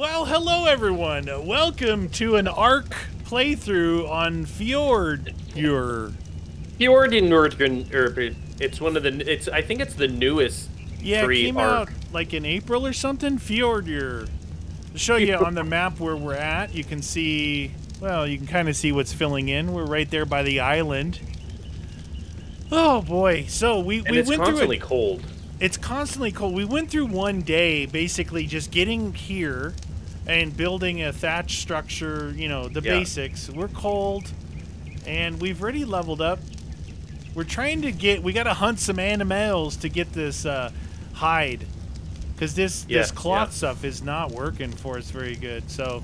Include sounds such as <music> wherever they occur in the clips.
Well, hello everyone. Welcome to an ARC playthrough on Fjord. Your Fjord in Northern Urban. It's one of the. It's. I think it's the newest. yeah, it came Ark. out like in April or something. Fjord. Your to show you on the map where we're at. You can see. Well, you can kind of see what's filling in. We're right there by the island. Oh boy! So we And we it's went through constantly it. cold. It's constantly cold. We went through one day basically just getting here and building a thatch structure, you know, the Yeah. basics. We're cold and we've already leveled up. We're trying to get we got to hunt some animals to get this uh, hide cuz this Yeah, this cloth yeah. stuff is not working for us very good. So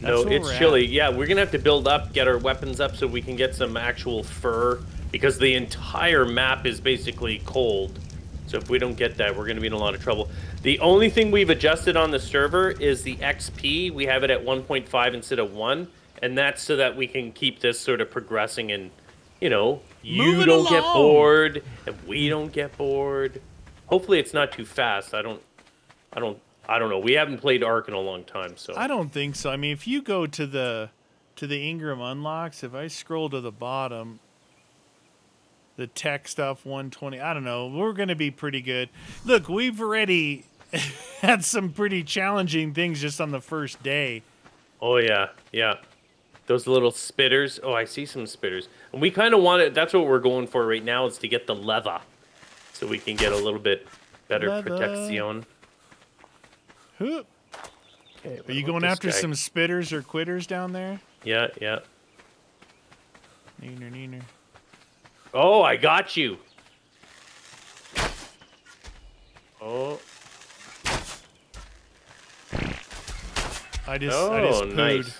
that's No, it's we're at. chilly. Yeah, we're gonna have to build up, get our weapons up, so we can get some actual fur because the entire map is basically cold. So if we don't get that, we're gonna be in a lot of trouble. The only thing we've adjusted on the server is the XP. We have it at 1.5 instead of one, and that's so that we can keep this sort of progressing and, you know, you don't get bored and we don't get bored. Hopefully, it's not too fast. I don't, I don't, I don't know. We haven't played Ark in a long time, so. I don't think so. I mean, if you go to the to the engram unlocks, if I scroll to the bottom, the tech stuff 120, I don't know, we're going to be pretty good. Look, we've already <laughs> had some pretty challenging things just on the first day. Oh yeah, yeah. Those little spitters. Oh, I see some spitters. And we kind of want it. That's what we're going for right now is to get the leather, so we can get a little bit better Leather. protection. Whoop. Okay, Are you going after some spitters or quitters down there? Yeah, yeah. Neener, neener. Oh, I got you. Oh, I just, I just oh, pooed. nice.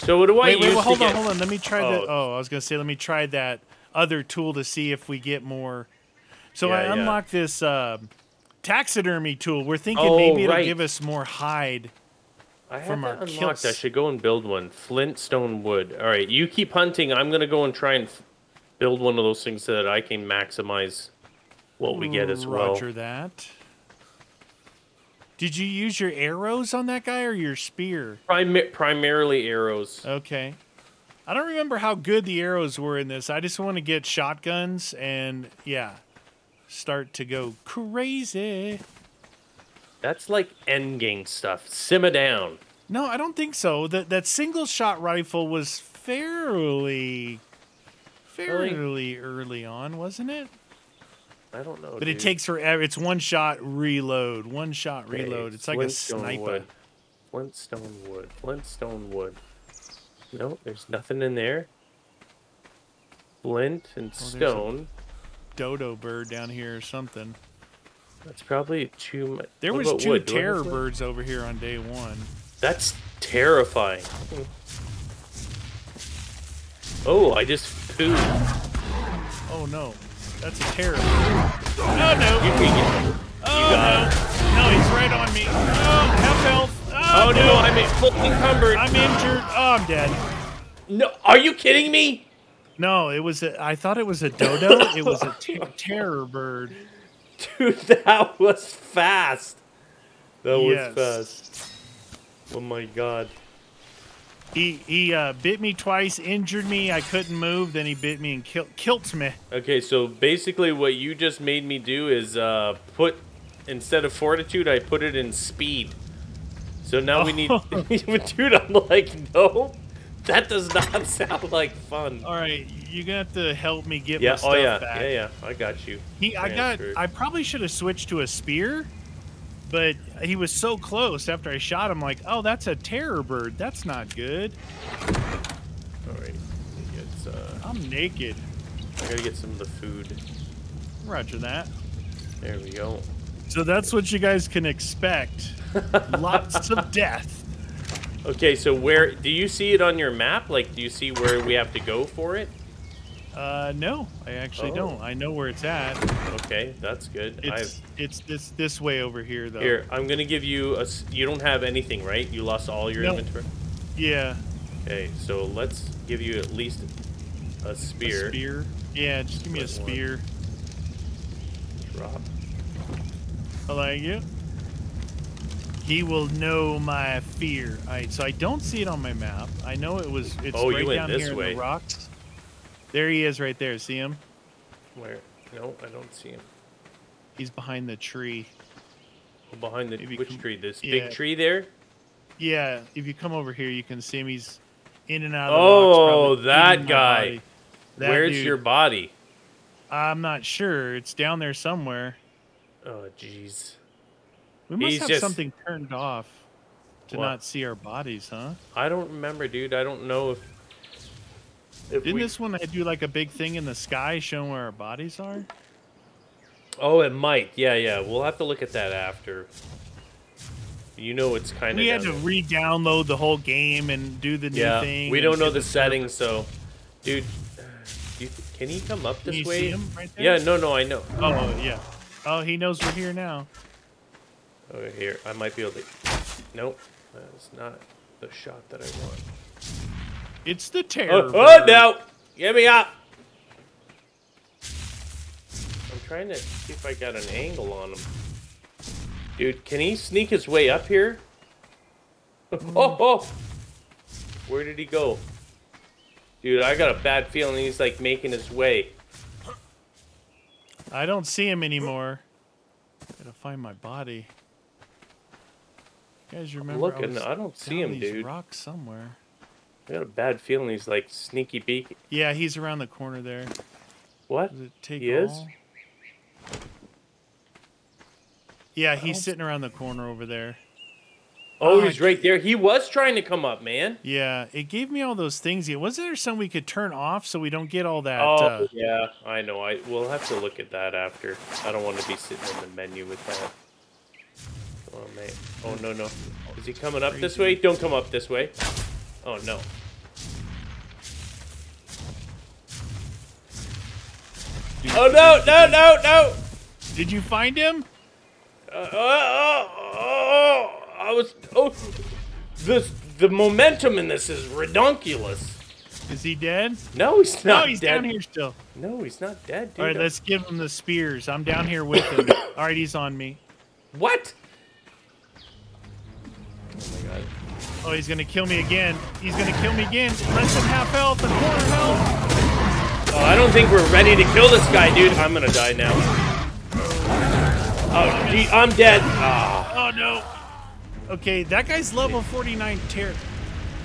So what do I Wait, wait, well, hold get? on, hold on. Let me try Oh. that. Oh, I was gonna say, let me try that other tool to see if we get more. So I Yeah, yeah. unlocked this um taxidermy tool. We're thinking Oh, maybe it'll right. give us more hide. I have from our unlocked. kilts. I should go and build one. Flintstone wood. All right, you keep hunting. I'm gonna go and try and build one of those things so that I can maximize what we get as well. Roger that. Did you use your arrows on that guy or your spear? Primarily arrows. Okay. I don't remember how good the arrows were in this. I just want to get shotguns and yeah, start to go crazy. That's like endgame stuff. Simmer down. No, I don't think so. That that single shot rifle was fairly fairly early on, wasn't it? I don't know. But it takes forever. It's one shot reload, one shot reload. It's like a sniper. Wood. Flintstone wood. Flintstone wood. No, there's nothing in there. Flint and Oh, stone. Dodo bird down here or something. That's probably too much. There What was two wood? Do I have terror birds over here on day one. That's terrifying. Oh, I just pooed. Oh no, that's a terror. bird. Oh no! Oh, oh, you can get- Oh got no! No, he's right on me. Oh, half health. Oh, Oh no, I'm fully encumbered. I'm injured. Oh, I'm dead. No, are you kidding me? No, it was. A, I thought it was a <laughs> dodo. it was a ter- terror bird. Dude, <laughs> that was fast. That was fast. Oh my god. He he uh, bit me twice, injured me. I couldn't move. Then he bit me and kill, killed me. Okay, so basically what you just made me do is uh, put instead of fortitude, I put it in speed. So now we need, <laughs> dude. I'm like, no, that does not <laughs> sound like fun. All right, you're gonna have to help me get Yeah. my stuff Oh yeah. back. Yeah. Yeah. I got you. He, I got. I probably should have switched to a spear, but he was so close after I shot him. Like, oh, that's a terror bird. That's not good. All right. It's, uh, I'm naked. I gotta get some of the food. Roger that. There we go. So that's what you guys can expect. <laughs> Lots of death. Okay, so where do you see it on your map? Like, do you see where we have to go for it? Uh, no, I actually Oh. don't. I know where it's at. Okay, that's good. I've It's it's this this way over here though. here. I'm gonna give you a. You don't have anything, right? You lost all your No. inventory. Yeah. Okay, so let's give you at least a A spear. spear. Yeah, just give me a Put one. spear. Drop. I like it. He will know my fear. All right, so I don't see it on my map. I know it was. It's Oh, you right went down this here way. in the rocks. There he is, right there. See him? Where? No, I don't see him. He's behind the tree. Oh, behind the Maybe which come- tree? This yeah. big tree there? Yeah, if you come over here, you can see him. He's in and out of the Oh, that guy. That Where's dude. your body? I'm not sure. It's down there somewhere. Oh, jeez. We must He's have just- something turned off to What? not see our bodies, huh? I don't remember, dude. I don't know if. Didn't we- this one do like a big thing in the sky showing where our bodies are? Oh, it might. Yeah, yeah. We'll have to look at that after. You know, it's kind of. We had to re-download the whole game and do the new Yeah, thing. we don't know the settings, so, dude. You, can he come up this way? right? Yeah, no, no, I know. Oh, oh yeah. Oh, he knows we're here now. Over here, I might be able to. Nope, that's not the shot that I want. It's the uh, terror. Oh, oh no! Get me up! I'm trying to see if I got an angle on him. Dude, can he sneak his way up here? oh, <laughs> oh! Where did he go? Dude, I got a bad feeling he's like making his way. I don't see him anymore. Gotta find my body. You guys remember? looking, was I don't see him, dude. Rocks somewhere. I got a bad feeling he's like sneaky beaky. Yeah, he's around the corner there. What? Does it take He is? Yeah, he's don't- sitting around the corner over there. Oh, Ah, he's right there. He was trying to come up, man. Yeah, it gave me all those things. Yeah, Was there some we could turn off so we don't get all that? Oh, uh, yeah, I know. I we'll have to look at that after. I don't want to be sitting in the menu with that. Come on, mate. Oh no, no. Is he coming up this way? Don't come up this way. Oh no. Oh no, no, no, no. Did you find him? Uh, oh, oh, oh, I was. Oh, this the momentum in this is redonkulous. Is he dead? No, he's not no, he's dead. down here still. No, he's not dead, dude. All right, let's give him the spears. I'm down here with him. <coughs> all right, he's on me. What? Oh my god. Oh, he's gonna kill me again. He's gonna kill me again. Less than half health and quarter health. Oh, I don't think we're ready to kill this guy, dude. I'm gonna die now. Oh, gee, I'm dead. Ah, Oh no. Okay, that guy's level 49 terror.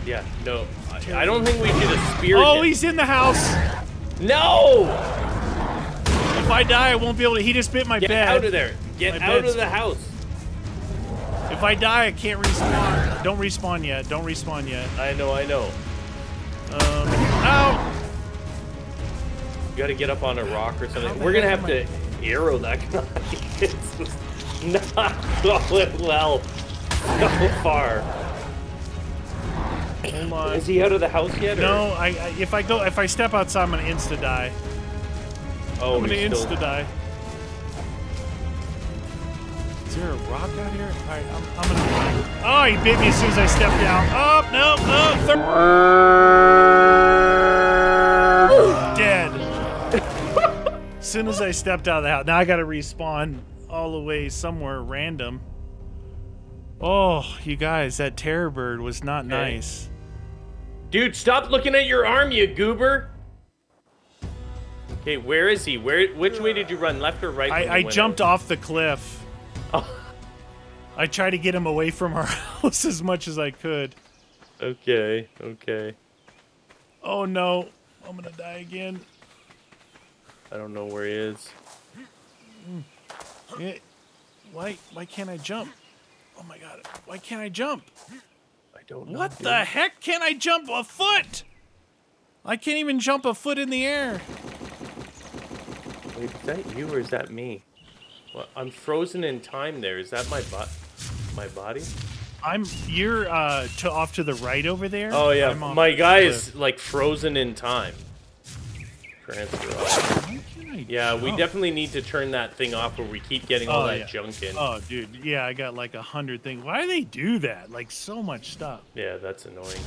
yeah, no. I, I don't think we should have speared Oh, him. he's in the house. No! If I die, I won't be able to. He just bit my Get bed. out of there. Get My out bed's- of the house. If I die, I can't respawn. Don't respawn yet. Don't respawn yet. I know, I know. Um, ow! You gotta get up on a rock or something. We're gonna have to arrow that guy. it's <laughs> not going well so far. Oh Hold on. Is he out of the house yet? No, I, I if I go if I step outside, I'm gonna insta die. Oh, I'm gonna insta still... die. Is there a rock out here? All right, I'm, I'm gonna. Oh, he bit me as soon as I stepped down. Oh no, no, as soon as I stepped out of the house, now I gotta respawn all the way somewhere random. Oh, you guys, that terror bird was not nice. Dude, stop looking at your arm, you goober. Okay, where is he? Where? Which way did you run? Left or right? I, I jumped out? off the cliff. Oh, <laughs> I tried to get him away from our <laughs> house as much as I could. okay, okay. Oh no, I'm gonna die again. I don't know where he is. Eh, Why? Why can't I jump? Oh my god! Why can't I jump? I don't know. What dude. the heck? Can't I jump a foot? I can't even jump a foot in the air. Wait, is that you or is that me? Well, I'm frozen in time. There is that my butt, my body? I'm. You're uh to off to the right over there. Oh yeah, my guy cliff. is like frozen in time. Transfer off. Yeah, we definitely need to turn that thing off where we keep getting all Oh, that yeah. junk in. Oh, dude. Yeah, I got like a hundred things. Why do they do that? Like so much stuff. Yeah, that's annoying.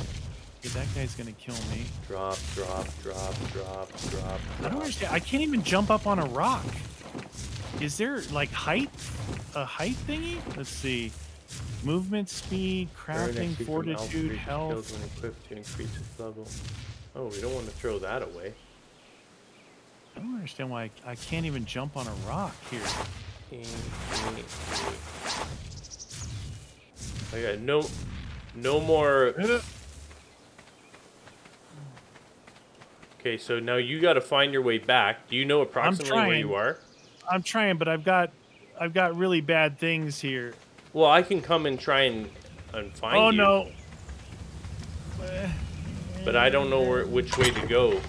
Dude, that guy's gonna kill me. Drop, drop, drop, drop, drop. I don't understand. I can't even jump up on a rock. Is there like height, a height thingy? Let's see. Movement speed, crafting, fortitude, health. when equipped to increase its level. Oh, we don't want to throw that away. I don't understand why I, I can't even jump on a rock here. I got no, no more. Okay, so now you got to find your way back. Do you know approximately where you are? I'm trying, but I've got I've got really bad things here. Well, I can come and try and, and find oh you. no. Eh, But I don't know where which way to go.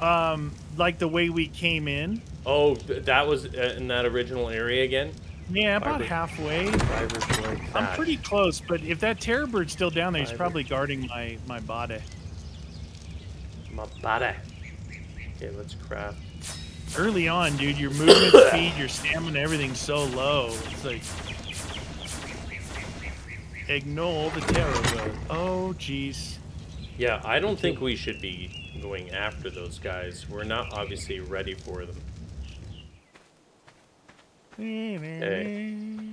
Um, like the way we came in. Oh, that was uh, in that original area again. Yeah, about Fiber. halfway. I'm pretty close, but if that terror bird's still down there, he's probably guarding my my body. My body. Okay, let's craft. Early on, dude, your movement <coughs> speed, your stamina, everything's so low. It's like ignore the terror bird. Oh, jeez. Yeah, I don't think we should be going after those guys. We're not obviously ready for them.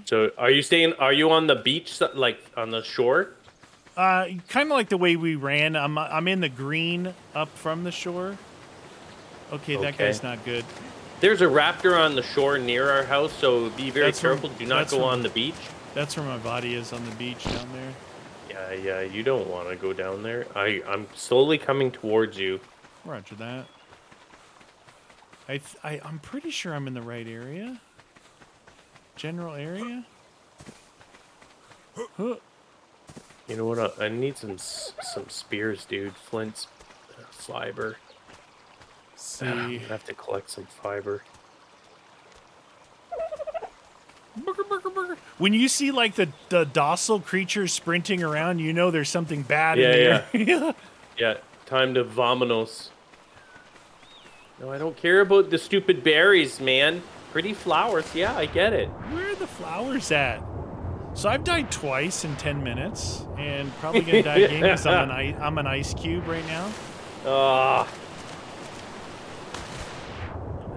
So, are you staying? Are you on the beach, like on the shore? Uh, kind of like the way we ran. I'm I'm in the green up from the shore. Okay, that Okay. guy's not good. There's a raptor on the shore near our house, so be very That's careful. Do not go on the beach. That's where my body is on the beach down there. Yeah, yeah, you don't want to go down there. I, I'm slowly coming towards you. Roger that. I, th- I I'm pretty sure I'm in the right area. General area. Huh. You know what? I, I need some some spears, dude. Flint's uh, fiber. See. I <sighs> have to collect some fiber. When you see like the, the docile creatures sprinting around, you know there's something bad Yeah, in the area. Yeah, time to vamonos. No, I don't care about the stupid berries, man. Pretty flowers, yeah, I get it. Where are the flowers at? So I've died twice in ten minutes, and probably gonna die <laughs> again because I'm I'm an ice cube right now. Ah.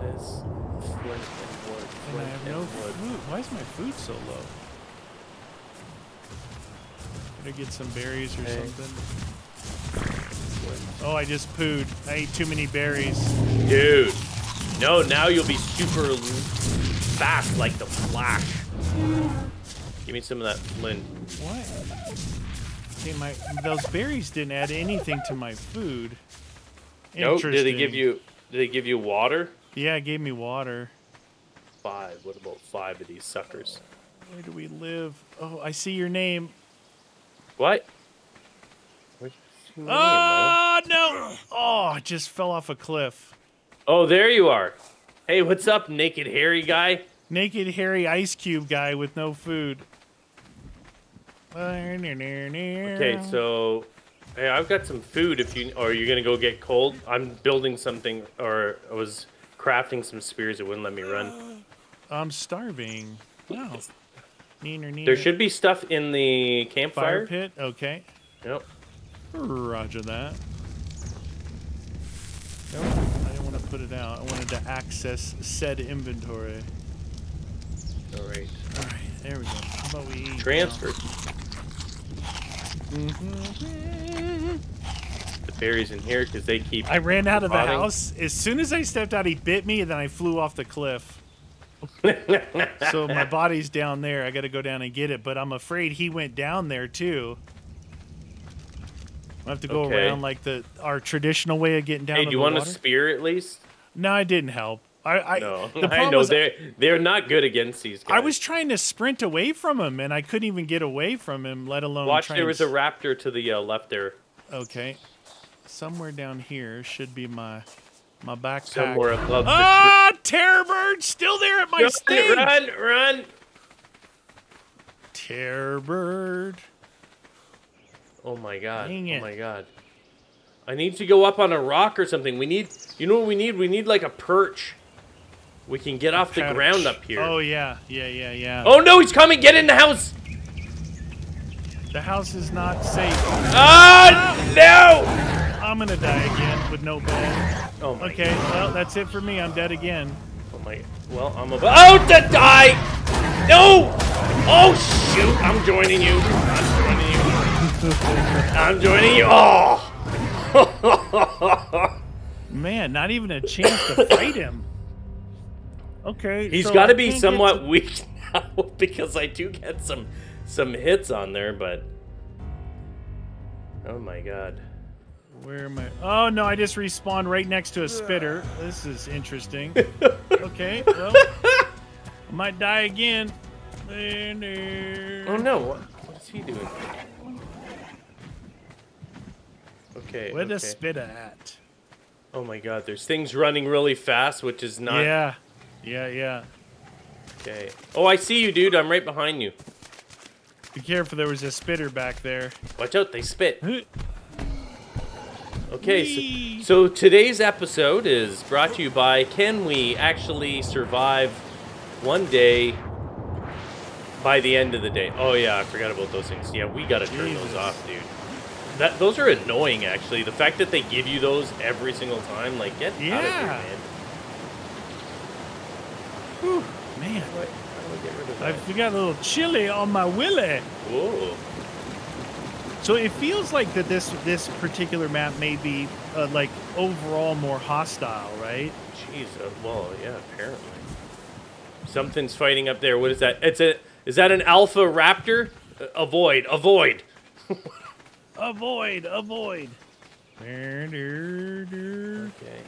This flint and wood, And I flint have and no wood. food. Why is my food so low? Better get some berries or Hey. something. Oh, I just pooed. I ate too many berries. Dude. No, now you'll be super fast like the Flash. Give me some of that flint. What? Okay, my those berries didn't add anything to my food. Nope. Did they give you? Did they give you water? Yeah, it gave me water. Five. What about five of these suckers? Where do we live? Oh, I see your name. What? Where'd my name, Oh no! Oh, I just fell off a cliff. Oh, there you are. Hey, what's up, naked hairy guy? Naked, hairy ice cube guy with no food. Okay, Okay, so hey, I've got some food. If you or you're gonna go get cold, I'm building something, or I was crafting some spears. It wouldn't let me run. I'm starving. Wow. Neener, neener. There should be stuff in the fire campfire. pit. Okay. Yep. Roger that. Nope, I didn't want to put it out. I wanted to access said inventory. All right. All right, there we go. How about we eat? Transfer Mhm. the berries in here because they keep. I ran out of the Rotting. house. As soon as I stepped out, he bit me, and then I flew off the cliff. <laughs> so my <laughs> body's down there. I got to go down and get it, but I'm afraid he went down there too. I have to go Okay. around like the our traditional way of getting down. hey, do you want a spear at least? No, I didn't help. I, I No, the <laughs> I know they're they're not good against these guys. I was trying to sprint away from him, and I couldn't even get away from him, let alone Watch, there was a raptor to the uh, left there. Okay, somewhere down here should be my my backpack. Somewhere above the Ah, terror bird still there at my stage. Run, run! Terror bird. Oh my god! Dang Oh my god! I need to go up on a rock or something. We need, you know what we need? We need like a perch. We can get off the ground up here. Oh yeah, yeah, yeah, yeah. Oh no, he's coming! Get in the house! The house is not safe. Ah no! I'm gonna die again with no bed. Oh my. Okay, well that's it for me. I'm dead again. Oh my. Well, I'm about oh, to die. No! Oh you. I'm joining you. I'm joining you. <laughs> I'm joining you. Oh. <laughs> Man, not even a chance to fight him. Okay. He's so got to be somewhat weak now <laughs> because I do get some some hits on there, but oh my god. Where am I? Oh no, I just respawned right next to a spitter. This is interesting. <laughs> okay, well, I might die again. Oh no, what, what is he doing? Okay. Where the spitter at? Oh my god, there's things running really fast, which is not Yeah, yeah, yeah. okay. Oh, I see you, dude. I'm right behind you. Be careful, there was a spitter back there. Watch out, they spit. <laughs> Okay, so, so today's episode is brought to you by Can We Actually Survive One Day by the End of the Day? Oh, yeah, I forgot about those things. Yeah, we gotta turn Jesus. those off, dude. That, those are annoying, actually. The fact that they give you those every single time, like, get out of here, man. Whew, man, How do I, how do I get rid of that? forgot a little chili on my willy. Whoa. So it feels like that this this particular map may be uh, like overall more hostile, right? Jeez, uh, well, yeah, apparently. Something's fighting up there. What is that? It's a. Is that an alpha raptor? Uh, avoid, avoid. <laughs> Avoid, avoid. Okay, okay.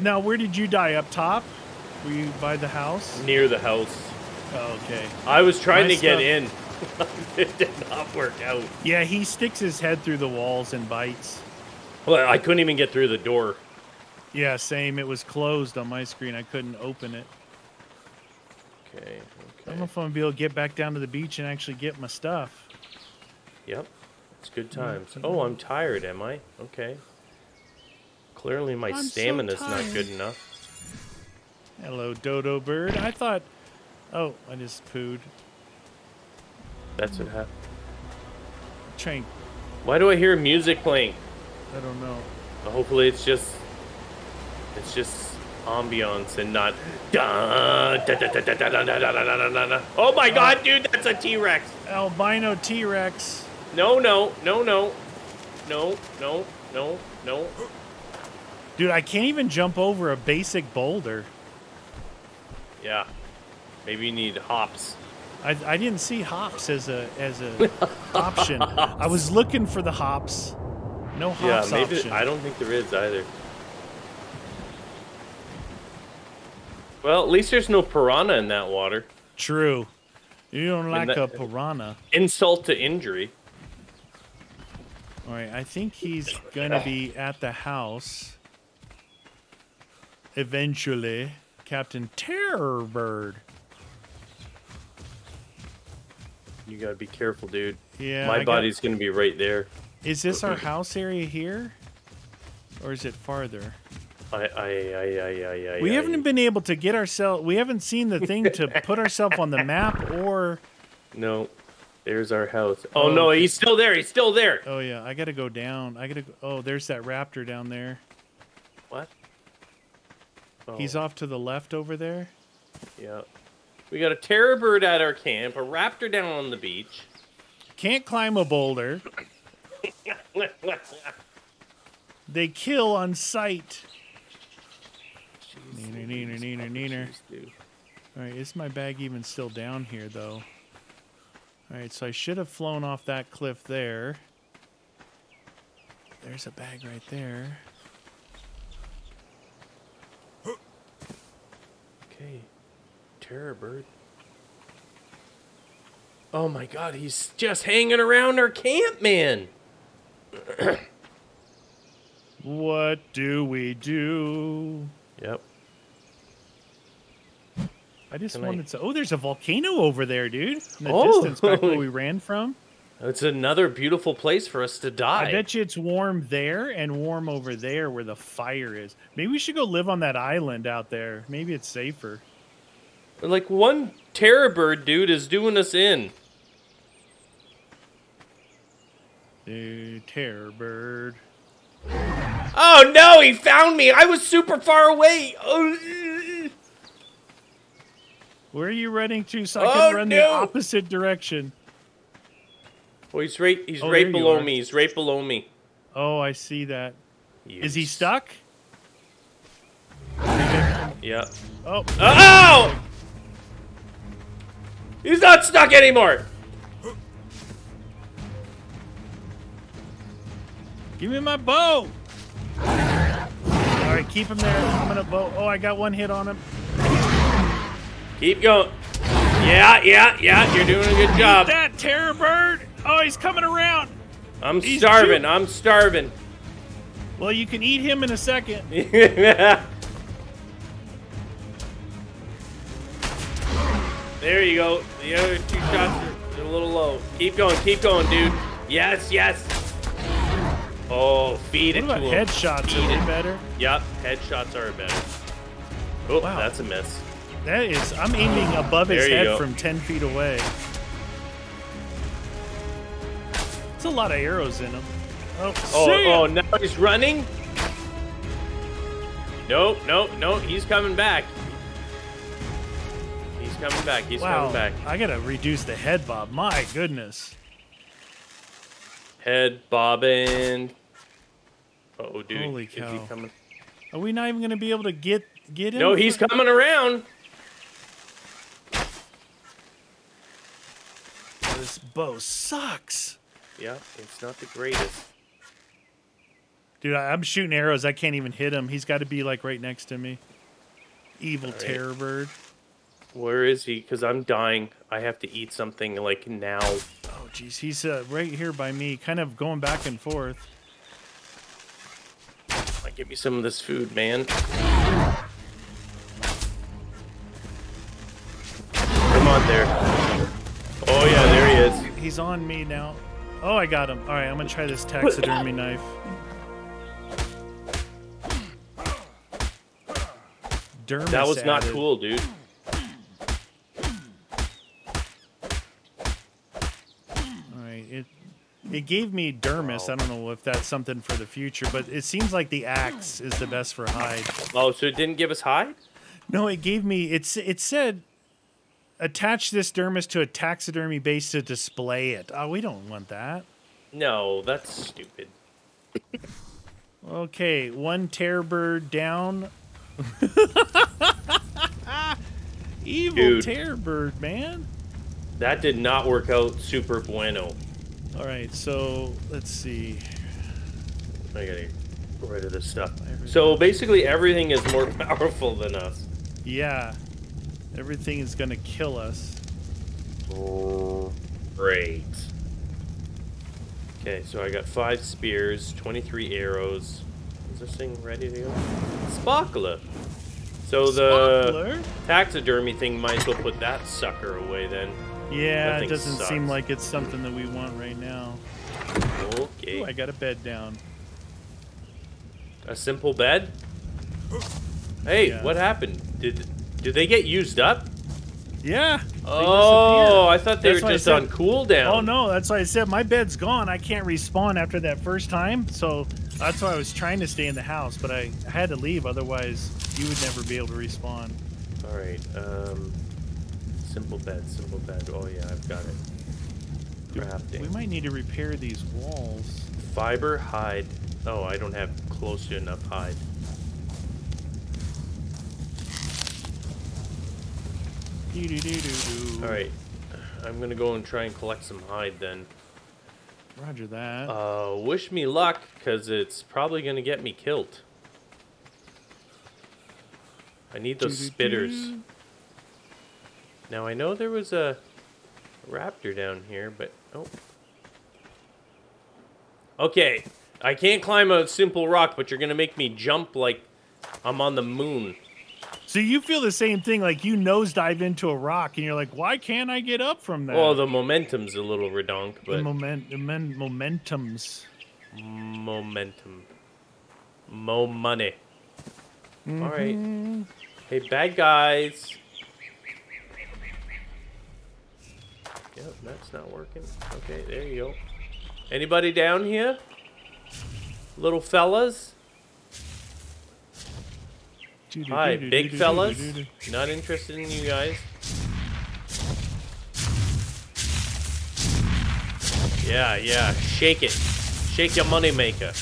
Now, where did you die? Up top? Were you by the house? Near the house. Oh, okay. I was trying My to get stuff- in. <laughs> it did not work out. Yeah, he sticks his head through the walls and bites. Well, I couldn't even get through the door. Yeah, same. It was closed on my screen. I couldn't open it. Okay, I don't know if I'm gonna be able to get back down to the beach and actually get my stuff. Yep. It's good mm-hmm. times. Oh, I'm tired, am I? Okay. Clearly my I'm so stamina's not good enough. Hello, dodo bird. I thought. Oh, I just pooed. That's what happened. Chain. Why do I hear music playing? I don't know. Hopefully it's just it's just ambiance and not Oh my god, dude, that's a T-Rex. Albino T-Rex. No, no, no, no. No, no, no, no. Dude, I can't even jump over a basic boulder. Yeah. Maybe you need hops. I, I didn't see hops as a as a <laughs> option. I was looking for the hops. No hops yeah, maybe option. I don't think there is either. Well, at least there's no piranha in that water. True. You don't like that- a piranha. Insult to injury. All right, I think he's gonna be at the house eventually. Captain Terrorbird. You gotta be careful, dude. Yeah. My I got- body's gonna be right there. Is this our house area here, or is it farther? I, I, I, I, I, I. We I- haven't been able to get ourselves. We haven't seen the thing to <laughs> put ourselves on the map, or No, there's our house. Oh, Oh, no, he's still there. He's still there. oh yeah, I gotta go down. I gotta. Go, oh, there's that raptor down there. What? Oh, He's off to the left over there. Yeah. We got a terror bird at our camp, a raptor down on the beach. Can't climb a boulder. They kill on sight. Neener, neener, neener, neener. All right, is my bag even still down here though? All right, so I should have flown off that cliff there. There's a bag right there. Okay. Terror bird. Oh my god, he's just hanging around our camp, man. <clears throat> What do we do? Yep. I just Can I- wanted to. Oh, there's a volcano over there, dude. In the Oh. distance, back where we <laughs> ran from. It's another beautiful place for us to die. I bet you it's warm there and warm over there where the fire is. Maybe we should go live on that island out there. Maybe it's safer. Like one terror bird dude is doing us in. Dude, terror bird. Oh no, he found me. I was super far away. Oh, Where are you running to so I Oh, can run the opposite direction? Oh, he's right. He's Oh, right below me. He's right below me. Oh, I see that. Is he stuck? Yeah. Oh, Oh! He's not stuck anymore. give me my bow. All right, keep him there. I'm gonna bow. Oh, I got one hit on him. Keep going. Yeah, yeah, yeah. You're doing a good job. Eat That terror bird. Oh, he's coming around. I'm He's starving. ju- I'm starving. Well, you can eat him in a second. <laughs> there you go. The other two shots are a little low. Keep going. Keep going, dude. Yes, yes. Oh, feed What it about to headshots? Feed Are it. better? Yep, headshots are better. Oh, Wow. that's a miss. That is. I'm aiming above his head go. from ten feet away. It's a lot of arrows in him. Oh, Oh, oh, now he's running. Nope, nope, nope. He's coming back. He's coming back. He's wow! coming back. I gotta reduce the head bob. My goodness. Head bobbing. Oh, dude. Holy Is he cow. coming? Are we not even gonna be able to get get him? No, he's coming around. This bow sucks, Yeah, it's not the greatest. dude. I, I'm shooting arrows. I can't even hit him. He's got to be like right next to me. Evil right. terror bird. Where is he? Because I'm dying. I have to eat something like now. Oh, jeez, he's uh, right here by me, kind of going back and forth. Like, give me some of this food, man. Come on there. Oh yeah, there he is. He's on me now. Oh, I got him. All right, I'm gonna try this taxidermy knife. Dermis That was not cool, dude. All right, it it gave me dermis. I don't know if that's something for the future, but it seems like the axe is the best for hide. Oh, so it didn't give us hide? No, it gave me. It's it said attach this dermis to a taxidermy base to display it. Oh, we don't want that. No, that's stupid. Okay, one terror bird down. <laughs> Evil Dude. terror bird, man. That did not work out super bueno. All right, so let's see. I gotta get rid of this stuff. Everything. So basically, everything is more <laughs> powerful than us. Yeah, everything is gonna kill us. Oh, great. Okay, so I got five spears, 23 arrows. Is this thing ready to go? Sparkler. So the Sparkler? taxidermy thing might as well put that sucker away then. Yeah, it doesn't seem like it's something that we want right now. Okay. Ooh, I got a bed down. A simple bed? Hey, Yeah. what happened? Did did they get used up? Yeah. Oh, I thought they That's were just said- on cooldown. Oh no, that's why I said my bed's gone. I can't respawn after that first time, so that's why I was trying to stay in the house, but I had to leave. Otherwise, you would never be able to respawn. All right. Um, simple bed, simple bed. Oh yeah, I've got it. Crafting. We might need to repair these walls. Fiber hide. Oh, I don't have close to enough hide. Doo-doo-doo-doo-doo. All right. I'm gonna go and try and collect some hide then. Roger that. Uh, wish me luck, cause it's probably gonna get me killed. I need those spitters. Now I know there was a raptor down here, but oh. Okay, I can't climb a simple rock, but you're gonna make me jump like I'm on the moon. So you feel the same thing, like you nosedive into a rock, and you're like, "Why can't I get up from that?" Well, the momentum's a little redonk, but the moment, the men, momentums. momentum, mo money. All right. Mhm. Hey, bad guys. Yep, that's not working. Okay, there you go. Anybody down here? Little fellas? Hi, big fellas. Not interested in you guys. Yeah, yeah. Shake it. Shake your money maker.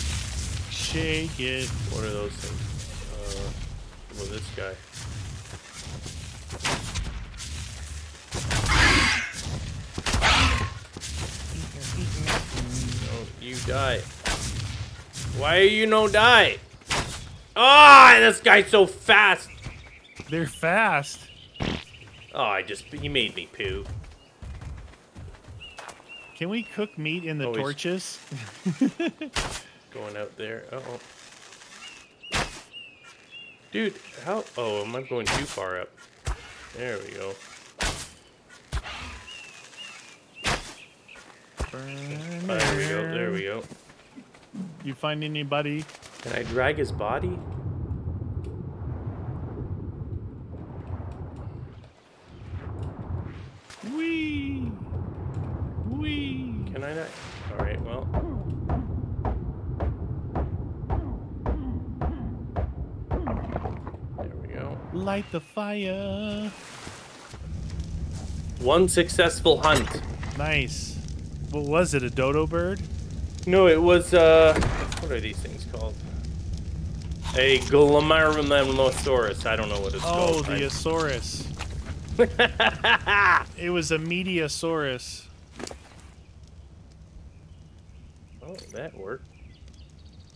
Shake it. What are those things? Uh, well, this guy. No, you die. Why are you no die? Ah, this guy's so fast. They're fast. Oh, I just he made me poo. Can we cook meat in the Oh, torches? <laughs> Going out there. Uh oh. Dude, how? Oh, am I going too far up? There we go. There we go. There we go. You find anybody? Can I drag his body? Wee. Wee. Can I not? All right. Well. There we go. Light the fire. One successful hunt. Nice. What was it? A dodo bird? No, it was, uh, what are these things called? A Glomerulinosaurus. I don't know what it's Oh, called. Oh, the Asaurus. <laughs> It was a Mediasaurus. oh, that worked.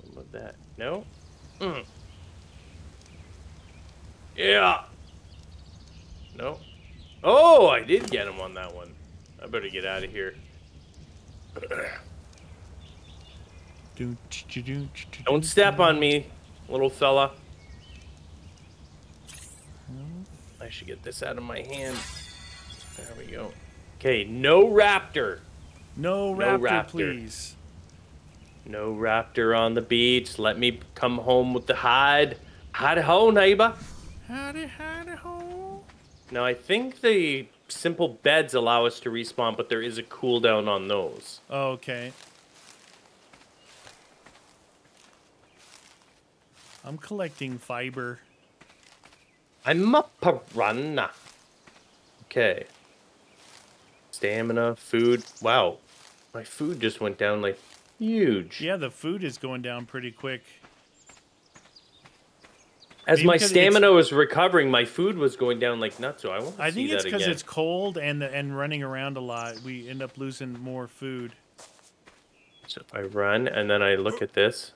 What about that? No? Mm. Yeah. No. Oh, I did get him on that one. I better get out of here. Don't step on me, little fella. I should get this out of my hand. There we go. Okay, no raptor. No No raptor, raptor. please. No raptor on the beach. Let me come home with the hide. Hide ho, neighbor. Howdy, howdy, ho. Now, I think the simple beds allow us to respawn, but there is a cooldown on those. Okay. I'm collecting fiber. I'm a piranha. Okay. Stamina, food. Wow. My food just went down like huge. Yeah, the food is going down pretty quick. As Maybe my stamina was recovering, my food was going down like nuts. So I want to see that again. I see think it's because it's cold and the, and running around a lot. We end up losing more food. So if I run and then I look at this.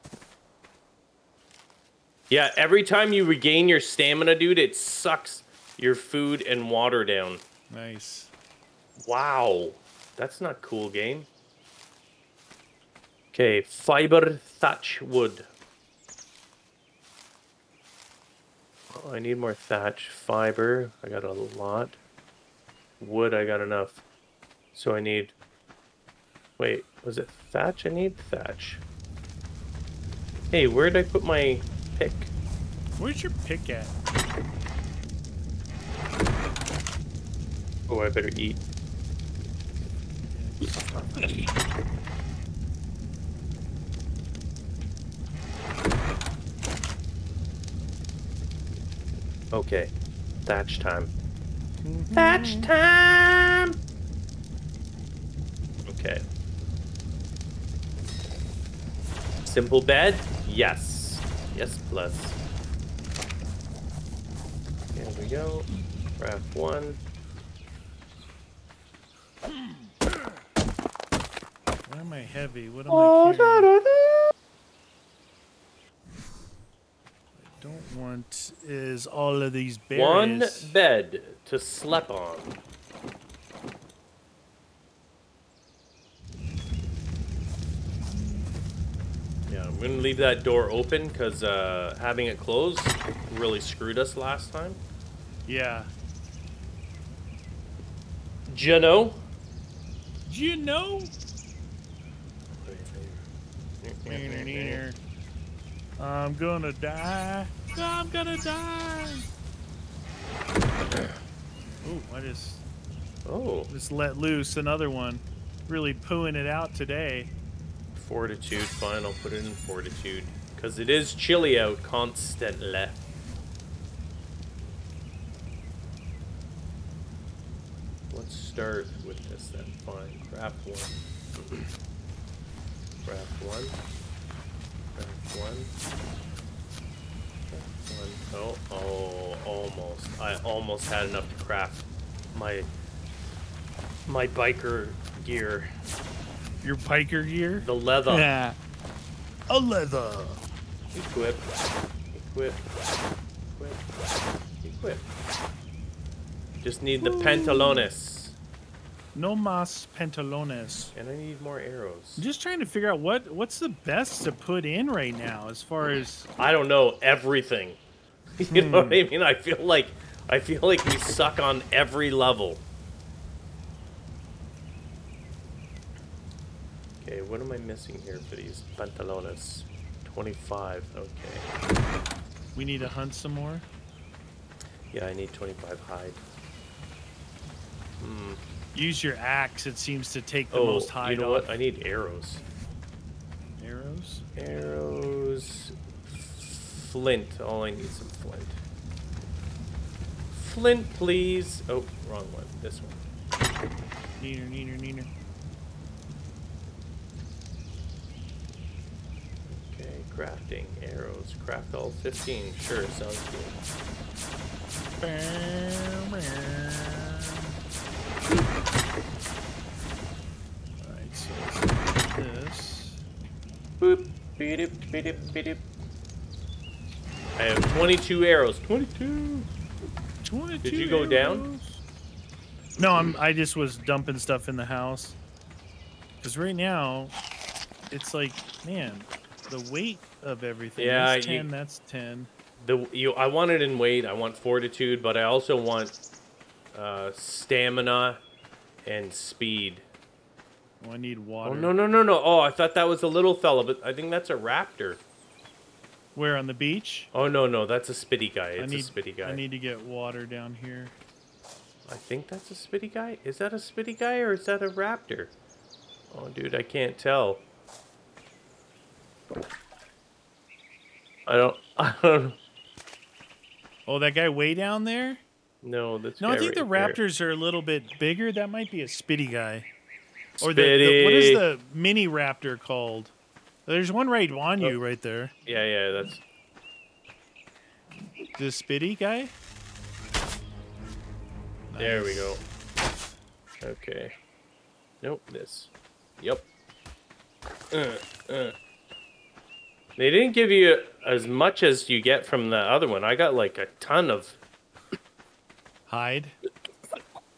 Yeah, every time you regain your stamina, dude, it sucks your food and water down. Nice. Wow. That's not cool, game. Okay, fiber thatch wood. Oh, Oh, I need more thatch. Fiber, I got a lot. Wood, I got enough. So I need. Wait, was it thatch? I need thatch. Hey, where did I put my pick? Where's your pick at? Oh, I better eat. Okay, thatch time. Mm-hmm. Thatch time! Okay. Simple bed? Yes. Yes, plus. Here we go. Craft one. Why am I heavy? What am Oh, I carrying? Don't want is all of these berries. One bed to sleep on. Yeah, I'm gonna leave that door open because uh, having it closed really screwed us last time. Yeah. You know? I'm gonna die. I'm gonna die. Ooh, I just Oh, just let loose another one. Really pooing it out today. fortitude. Fine, I'll put it in fortitude because it is chilly out constantly. Let's start with this then. Fine, craft one. Craft one. Craft one. Craft one. Oh, oh, almost. I almost had enough to craft my my biker gear. Your biker gear? The leather. Yeah. A leather. Equip. Equip. Equip. Equip. Just need the pantalones. No mas pantalones. And I need more arrows. I'm just trying to figure out what what's the best to put in right now as far as I don't know everything. <laughs> You know what I mean? I feel like I feel like we suck on every level. Okay, what am I missing here for these pantalones? 25. Okay. we need to hunt some more. Yeah, I need 25 hide. Hmm. Use your axe. It seems to take the Oh, most hide you know off. what? I need arrows. Arrows. Arrows. Flint. All I need is some flint. Flint, please. Oh, wrong one. This one. Neener, neener, neener. Okay, crafting. Arrows. Craft all 15. Sure, sounds good. I have 22 arrows. 22. 22 Did you go down? No, I'm. I just was dumping stuff in the house. Cause right now, it's like, man, the weight of everything. Yeah, that's you- ten. That's ten. The you, I want it in weight. I want fortitude, but I also want uh, stamina and speed. Oh, I need oh, water. Oh no no no no! Oh, I thought that was a little fella, but I think that's a raptor. Where on the beach? Oh no no, that's a spitty guy. It's I need. a spitty guy. I need to get water down here. I think that's a spitty guy. Is that a spitty guy or is that a raptor? Oh, dude, I can't tell. I don't. <laughs> I don't. Oh, that guy way down there? No, that's. No, I think the Raptors are a little bit bigger. That might be a Spitty guy. Or the, the what is the mini Raptor called? There's one right on you, right there. Yeah, yeah, that's. The Spitty guy. There we go. Okay. Nope, this. Yep. Uh, uh. They didn't give you as much as you get from the other one. I got like a ton of. Hide.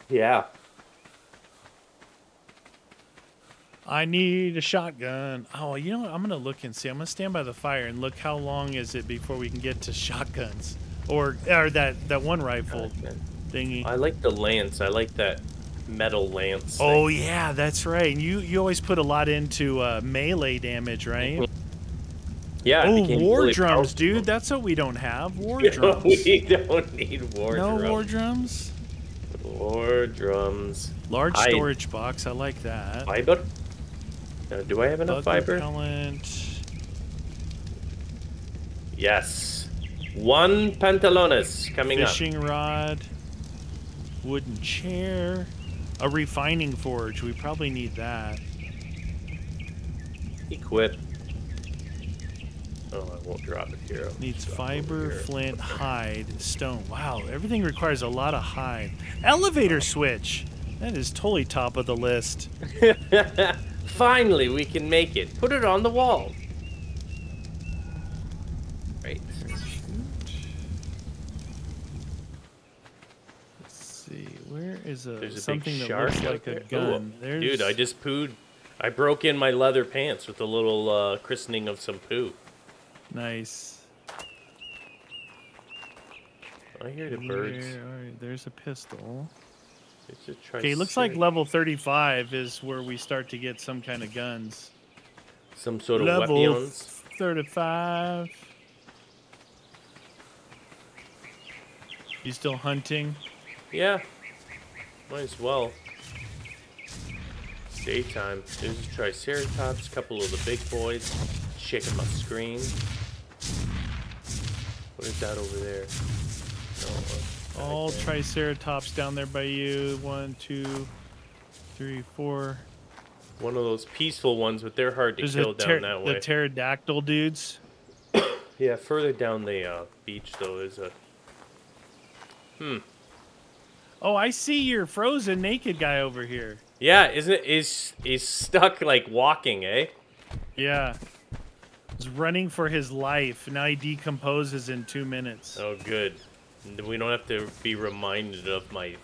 Yeah. I need a shotgun. Oh, you know what? I'm gonna look and see. I'm gonna stand by the fire and look how long is it before we can get to shotguns, or or that that one rifle thingy. I like the lance. I like that metal lance. thing. Oh yeah, that's right. And you you always put a lot into uh, melee damage, right? yeah. it Oh, war really drums, powerful. dude. That's what we don't have. War <laughs> drums. we don't need war no drums. No war drums. War drums. Large storage box. I like that. Fiber? Uh, do I have enough Bug fiber? repellent. Yes. One pantalones coming up. Fishing rod. Wooden chair. A refining forge. We probably need that. Equip. Oh, I won't drop it here. I'll Needs drop it over fiber, here. flint, hide, stone. Wow, everything requires a lot of hide. Elevator switch. That is totally top of the list. <laughs> Finally, we can make it. Put it on the wall. Right. Let's see. Where is a There's a something big that shark looks out like a there. gun? Oh, Dude, I just pooed. I broke in my leather pants with a little uh, christening of some poo. nice. I hear the birds. Here, all right, there's a pistol. It's a Okay, looks like level 35 is where we start to get some kind of guns. some sort of level weapons. 35. You still hunting? Yeah, might as well. Daytime. There's a Triceratops, couple of the big boys checking my screen. What is that over there? No, uh, All. Triceratops down there by you. One, two, three, four. One of those peaceful ones, but they're hard to There's kill down that way. the pterodactyl dudes. <coughs> yeah, further down the uh, beach though is a. Hmm. Oh, I see your frozen naked guy over here. Yeah, isn't it? Is is stuck like walking, eh? Yeah. He's running for his life. Now he decomposes in two minutes. Oh, good. We don't have to be reminded of my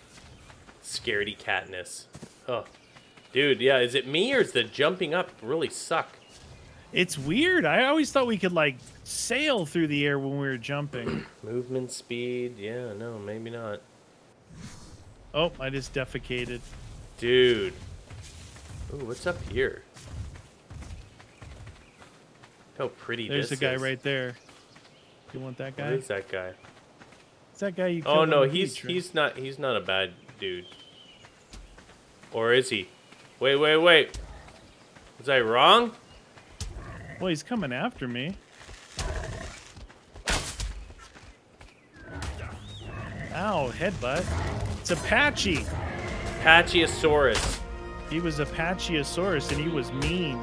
scaredy catness. Oh, dude, yeah. Is it me or is the jumping up really suck? It's weird. I always thought we could like sail through the air when we were jumping. <clears throat> Movement speed? Yeah, no, maybe not. oh, I just defecated. Dude. Ooh, what's up here? How pretty There's this the guy is. right there. You want that guy? is that guy? It's that guy you Oh no, he's beach, right? he's not he's not a bad dude. Or is he? Wait, wait, wait. Was I wrong? Well, he's coming after me. Ow, headbutt. It's Apache. Pachyosaurus. He was Apacheosaurus and he was mean.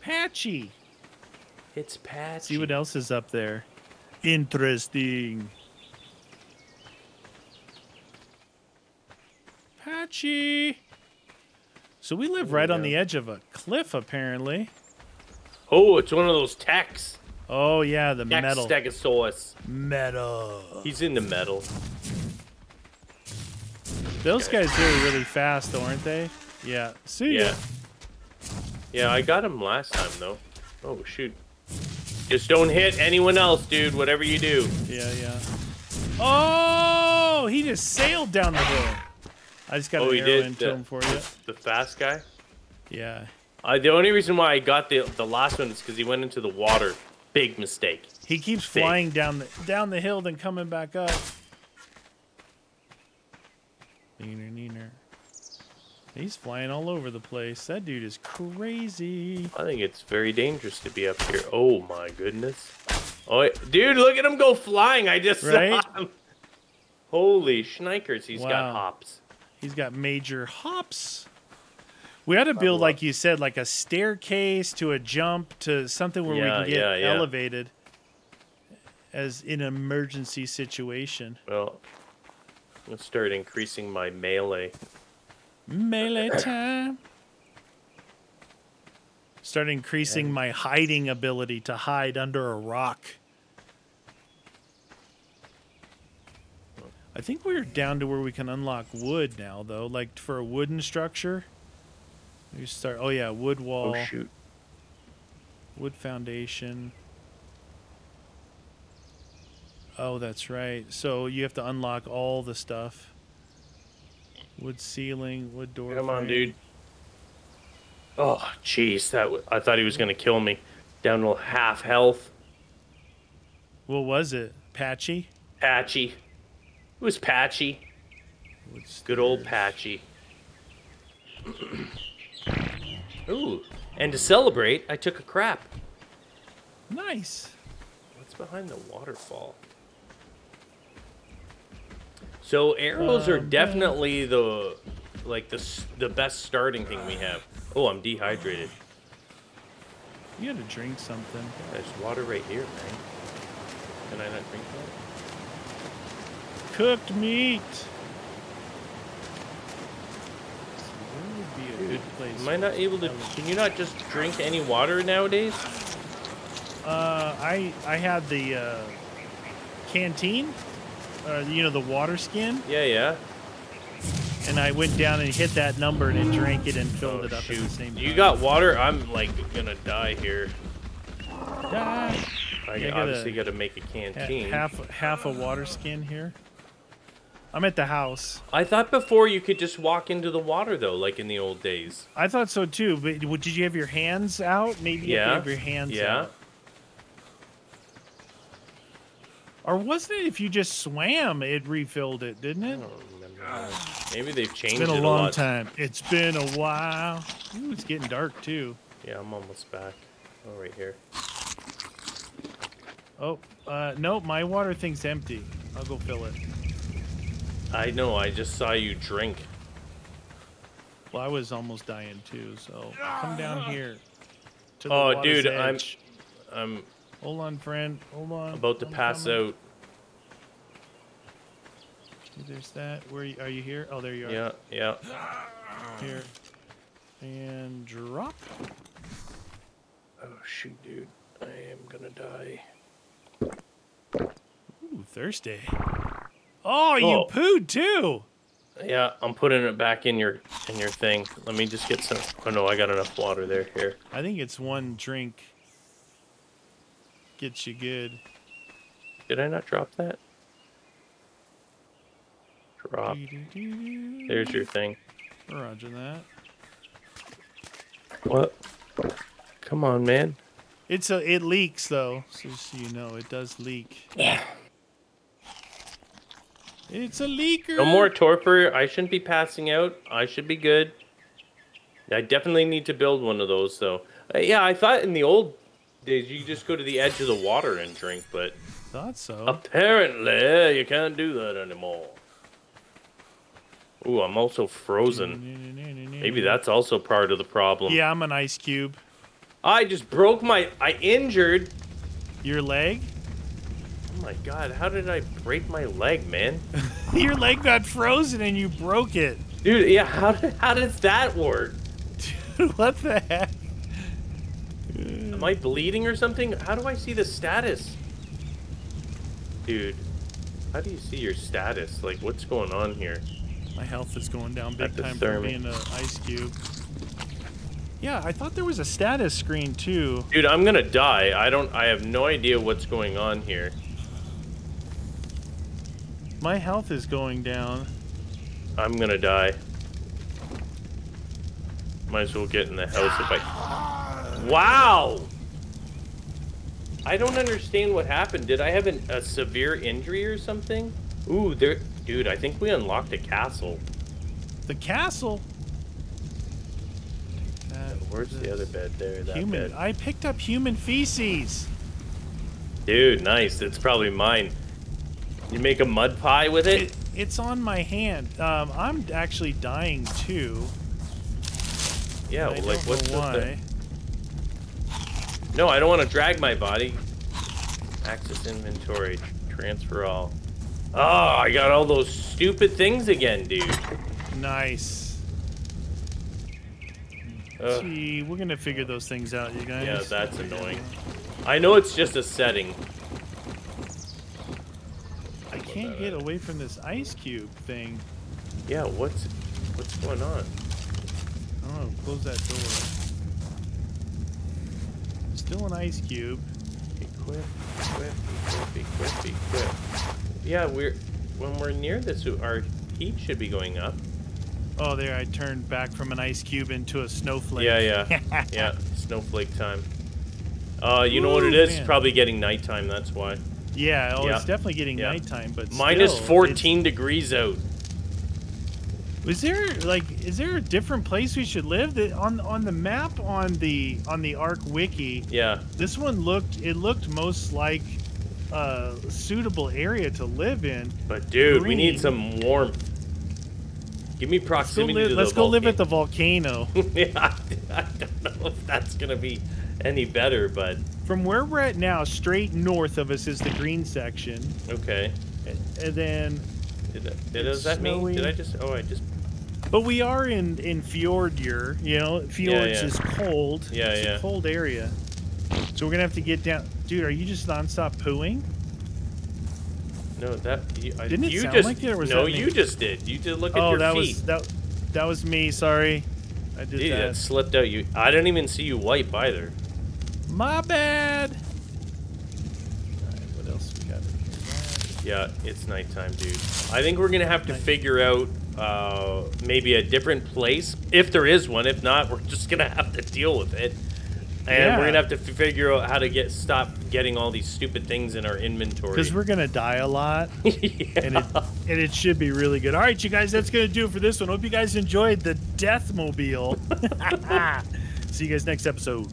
Patchy. It's Patchy. See what else is up there. Interesting. Patchy. So we live right on the edge of a cliff, apparently. Oh, it's one of those techs. Oh yeah, the Tech metal. Stegosaurus. Metal. He's into metal. Those guys are really fast, though, aren't they? Yeah. See ya. Yeah. Yeah, I got him last time though. Oh shoot. Just don't hit anyone else, dude. Whatever you do. Yeah, yeah. Oh, he just sailed down the hill. I just got Oh, an arrow into The- him for you. The fast guy. Yeah. Uh, the only reason why I got the the last one is because he went into the water. Big mistake. He keeps Big. flying down the down the hill, then coming back up. Neener, neener. He's flying all over the place. That dude is crazy. I think it's very dangerous to be up here. Oh my goodness. Oh, dude, look at him go flying. I just Right? saw him. Holy schnikers, he's got Wow. hops. He's got major hops. We ought to build, like you said, like a staircase to a jump to something where we can get yeah, yeah. elevated as in an emergency situation. Well, let's start increasing my melee. Melee time. Start increasing my hiding ability to hide under a rock. I think we're down to where we can unlock wood now, though. Like for a wooden structure. We start. Oh yeah, wood oh, wall, Oh shoot. wood foundation. Oh, that's right. So you have to unlock all the stuff. Wood ceiling, wood door. Come on, dude. Oh, jeez, that w- I thought he was gonna kill me. Down to half health. What was it? Patchy? Patchy. It was Patchy. Wood Good old. Patchy. <clears throat> Ooh, and to celebrate, I took a crap. Nice. What's behind the waterfall? So arrows are definitely the like the the best starting thing we have. Oh, I'm dehydrated. You gotta drink something. There's water right here, man. Can I not drink that? Cooked meat. Where would be a good place? Am I not able to? Can you not just drink any water nowadays? Uh, I I had the uh, canteen, uh, you know, the water skin, Yeah, yeah. and I went down and hit that number and it drank it and filled Oh, it up shoot. at the same time. You got water? I'm like gonna die here. Die. I Yeah, gotta- obviously got to make a canteen. half half a water skin here. I'm at the house. I thought before you could just walk into the water though, like in the old days. I thought so too, but did you have your hands out? Maybe you have Yeah. have your hands Yeah. out. Or wasn't it if you just swam, it refilled it, didn't it? don't. Maybe they've changed It's been a it long lot. time. It's been a while. Ooh, it's getting dark too. Yeah, I'm almost back. Oh, right here. Oh, uh, no, my water thing's empty. I'll go fill it. I know. I just saw you drink. Well, I was almost dying too, so come down here. To the Oh, water's dude, I'm- I'm Hold on, friend. Hold on. about to I'm pass coming. out. There's that. Where you, are you here? Oh, there you are. Yeah, yeah. Here. And drop. Oh shoot, dude. I am gonna die. Ooh, thirsty. Oh, you Oh. pooed too. Yeah, I'm putting it back in your in your thing. Let me just get some. Oh no, I got enough water there. Here. I think it's one drink gets you good. Did I not drop that? Drop. Doo-doo-doo-doo. There's your thing. Roger that. What? Come on, man. It's a it leaks though, so, so you know it does leak. Yeah. It's a leaker. No more torpor. I shouldn't be passing out. I should be good. I definitely need to build one of those, though. Uh, yeah, I thought in the old days you just go to the edge of the water and drink, but Thought so. apparently you can't do that anymore. Ooh, I'm also frozen. Maybe that's also part of the problem. Yeah, I'm an ice cube. I just broke my. I injured. Your leg? Oh my god, how did I break my leg, man? <laughs> Your leg got frozen and you broke it. Dude, yeah, how, did, how does that work? Dude, <laughs> what the heck? Am I bleeding or something? How do I see the status? Dude, how do you see your status? Like, what's going on here? My health is going down big time for thermi- being an ice cube. Yeah, I thought there was a status screen too. Dude, I'm gonna die. I don't, I have no idea what's going on here. My health is going down. I'm gonna die. Might as well get in the house if I... Wow! I don't understand what happened. Did I have an, a severe injury or something? Ooh, there... Dude, I think we unlocked a castle. The castle. Where's the other bed there? That Human. bed. I picked up human feces. Dude, nice. It's probably mine. You make a mud pie with it? It, it's on my hand. Um, I'm actually dying too. yeah, I like what's the why. thing? No, I don't want to drag my body. Access inventory. Transfer all. Oh, I got all those stupid things again, dude. Nice. Ugh. Gee, we're gonna figure those things out, you guys. Yeah, that's annoying. I know it's just a setting. I can't get away from this ice cube thing. Yeah, what's what's going on? Oh, close that door. Still an ice cube. Equip, equip, equip, equip, equip. Yeah, we're when we're near this, our heat should be going up. Oh, there, I turned back from an ice cube into a snowflake. Yeah, yeah, <laughs> yeah. Snowflake time. Uh, you know what it is? man. It's probably getting nighttime. That's why. Yeah, oh, Yeah. it's definitely getting Yeah. nighttime, but Minus still, 14 degrees out. Was there like, is there a different place we should live? That on on the map on the on the Ark Wiki, Yeah. this one looked it looked most like a suitable area to live in. But dude, we need some warmth. Give me Let's go, proximity to let's go live at the volcano. <laughs> yeah, I don't know if that's gonna be any better, but From where we're at now, straight north of us is the green section, okay. and then Did that, did, does that mean? Did. I just? Oh, I just. But we are in in Fjordur, you know. Fjords yeah. is cold. Yeah, it's yeah. a cold area. So we're gonna have to get down. Dude, are you just nonstop pooing? No, that. You, I, Didn't it you sound just, like it, or was no, you just did. You did look at Oh, your that feet. was that. That was me. Sorry, I did Dude, that. that slipped out. You. I didn't even see you wipe either. My bad. What else we got in here? Yeah, it's nighttime, dude. I think we're gonna have to figure out uh, maybe a different place, if there is one. If not, we're just gonna have to deal with it, and Yeah. we're gonna have to figure out how to get stop getting all these stupid things in our inventory. Because we're gonna die a lot, <laughs> yeah. and it and it should be really good. All right, you guys, that's gonna do it for this one. Hope you guys enjoyed the Deathmobile. <laughs> See you guys next episode.